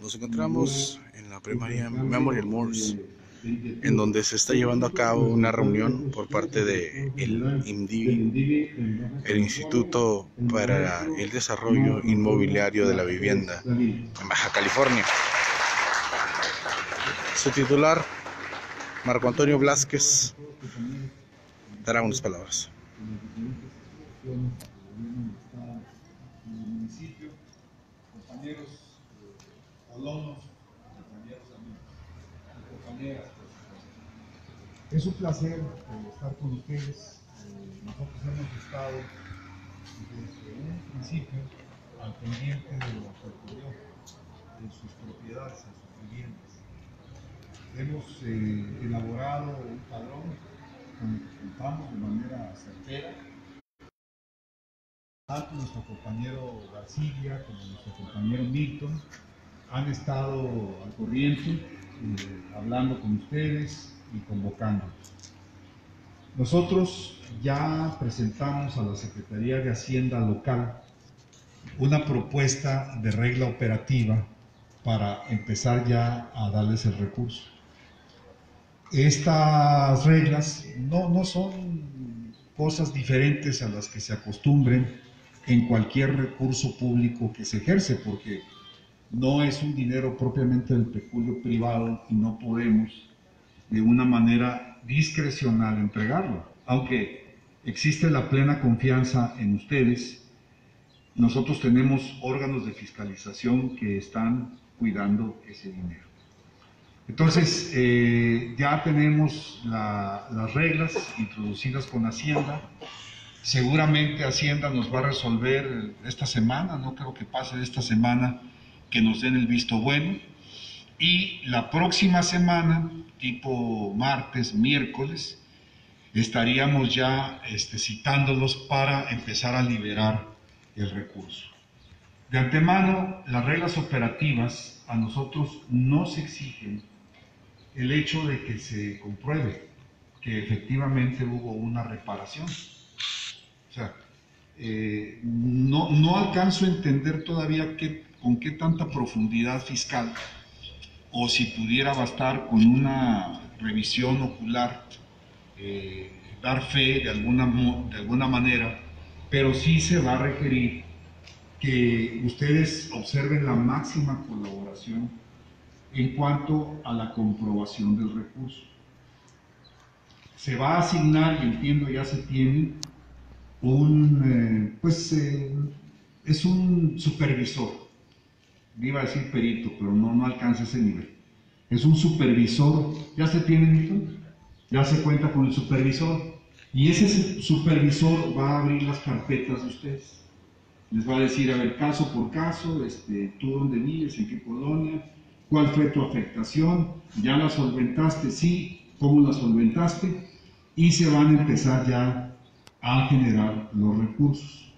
Nos encontramos en la primaria Memorial Moors, en donde se está llevando a cabo una reunión por parte de el el Instituto para el Desarrollo Inmobiliario de la Vivienda, en Baja California. Su titular, Marco Antonio Blasquez, dará unas palabras colonos, compañeros amigos, compañeras. Es un placer eh, estar con ustedes. Eh, nosotros hemos estado desde un principio al pendiente de lo que ocurrió en sus propiedades, en sus viviendas. Hemos elaborado un padrón con el que contamos de manera certera tanto nuestro compañero García como nuestro compañero Milton han estado al corriente, eh, hablando con ustedes y convocándolos. Nosotros ya presentamos a la Secretaría de Hacienda local una propuesta de regla operativa para empezar ya a darles el recurso. Estas reglas no, no son cosas diferentes a las que se acostumbren en cualquier recurso público que se ejerce, porque no es un dinero propiamente del peculio privado y no podemos de una manera discrecional entregarlo. Aunque existe la plena confianza en ustedes, nosotros tenemos órganos de fiscalización que están cuidando ese dinero. Entonces, eh, ya tenemos las reglas introducidas con Hacienda, Seguramente Hacienda nos va a resolver esta semana, no creo que pase esta semana que nos den el visto bueno. Y la próxima semana, tipo martes, miércoles, estaríamos ya este, citándolos para empezar a liberar el recurso. De antemano, las reglas operativas a nosotros nos exigen el hecho de que se compruebe que efectivamente hubo una reparación. O sea, eh, no, no, alcanzo a entender todavía qué, con qué tanta profundidad fiscal o si pudiera bastar con una revisión ocular, eh, dar fe de alguna, de alguna manera, pero sí se va a requerir que ustedes observen la máxima colaboración en cuanto a la comprobación del recurso. Se va a asignar, y entiendo ya se tiene, un, eh, pues, eh, es un supervisor. Iba a decir perito, pero no, no alcanza ese nivel. Es un supervisor, ya se tiene, ya se cuenta con el supervisor. Y ese supervisor va a abrir las carpetas de ustedes. Les va a decir, a ver, caso por caso, este, tú dónde vives, en qué colonia, cuál fue tu afectación, ya la solventaste, sí, cómo la solventaste, y se van a empezar ya a generar los recursos.